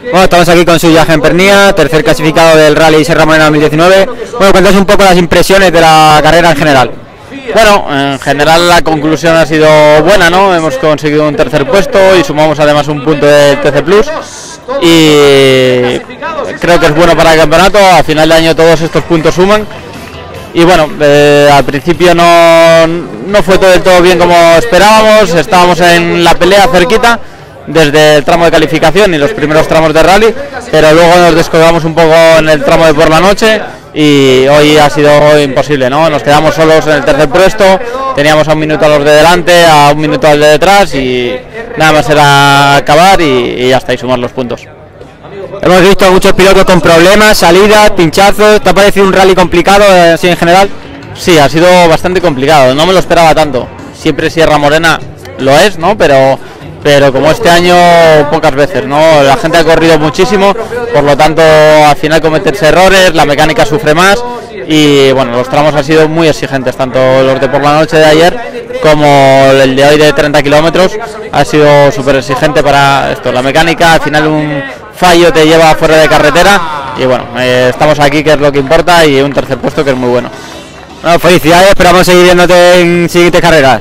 Bueno, estamos aquí con su en Pernía, tercer clasificado del Rally Serra Morena 2019. Bueno, cuéntanos un poco las impresiones de la carrera en general. Bueno, en general la conclusión ha sido buena, ¿no? Hemos conseguido un tercer puesto y sumamos además un punto del TC Plus. Y creo que es bueno para el campeonato. A final de año todos estos puntos suman. Y bueno, eh, al principio no, no fue todo del todo bien como esperábamos. Estábamos en la pelea cerquita desde el tramo de calificación y los primeros tramos de rally, pero luego nos descolgamos un poco en el tramo de por la noche y hoy ha sido imposible, ¿no? Nos quedamos solos en el tercer puesto, teníamos a un minuto a los de delante, a un minuto al de detrás y nada más era acabar y, hasta ahí sumar los puntos. Hemos visto a muchos pilotos con problemas, salidas, pinchazos, ¿te ha parecido un rally complicado eh, así en general? Sí, ha sido bastante complicado, no me lo esperaba tanto. Siempre Sierra Morena lo es, ¿no? Pero pero como este año pocas veces, ¿no? La gente ha corrido muchísimo, por lo tanto al final cometerse errores, la mecánica sufre más y bueno, los tramos han sido muy exigentes, tanto los de por la noche de ayer como el de hoy de 30 kilómetros, ha sido súper exigente para esto, la mecánica, al final un fallo te lleva fuera de carretera y bueno, eh, estamos aquí que es lo que importa y un tercer puesto que es muy bueno. felicidades, esperamos seguir viéndote en siguientes carreras.